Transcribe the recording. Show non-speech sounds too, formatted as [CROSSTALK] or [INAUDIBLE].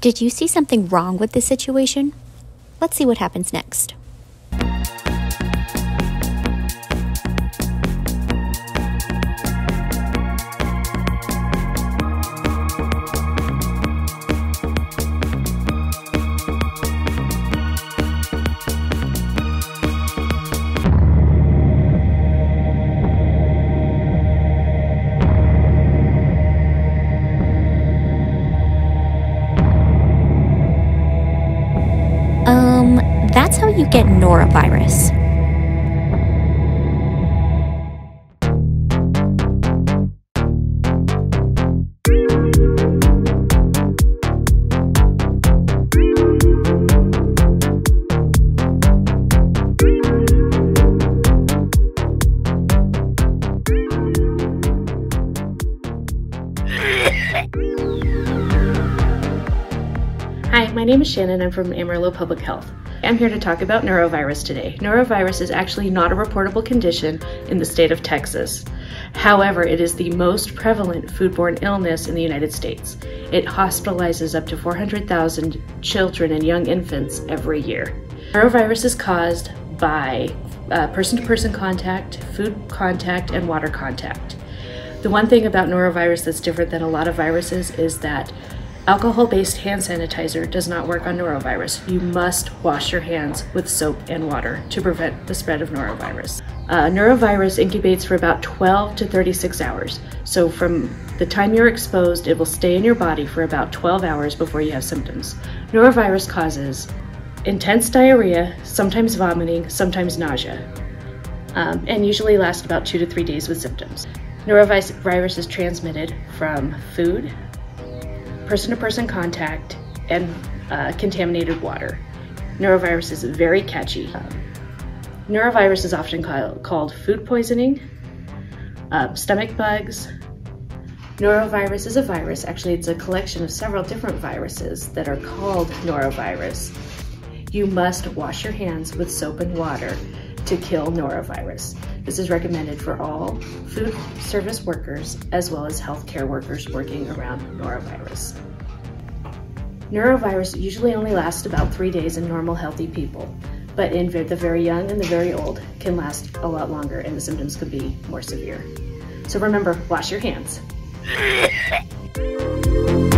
Did you see something wrong with this situation? Let's see what happens next. That's how you get norovirus. Hi, my name is Shannon. I'm from Amarillo Public Health. I'm here to talk about norovirus today. Norovirus is actually not a reportable condition in the state of Texas. However, it is the most prevalent foodborne illness in the United States. It hospitalizes up to 400,000 children and young infants every year. Norovirus is caused by person to person contact, food contact, and water contact. The one thing about norovirus that's different than a lot of viruses is that Alcohol-based hand sanitizer does not work on norovirus. You must wash your hands with soap and water to prevent the spread of norovirus. Uh, norovirus incubates for about 12 to 36 hours. So from the time you're exposed, it will stay in your body for about 12 hours before you have symptoms. Norovirus causes intense diarrhea, sometimes vomiting, sometimes nausea, um, and usually lasts about two to three days with symptoms. Norovirus is transmitted from food, person-to-person contact, and uh, contaminated water. Norovirus is very catchy. Norovirus is often called, called food poisoning, uh, stomach bugs. Norovirus is a virus. Actually, it's a collection of several different viruses that are called norovirus. You must wash your hands with soap and water to kill norovirus. This is recommended for all food service workers as well as healthcare workers working around norovirus. Norovirus usually only lasts about three days in normal healthy people, but in the very young and the very old can last a lot longer and the symptoms could be more severe. So remember, wash your hands. [LAUGHS]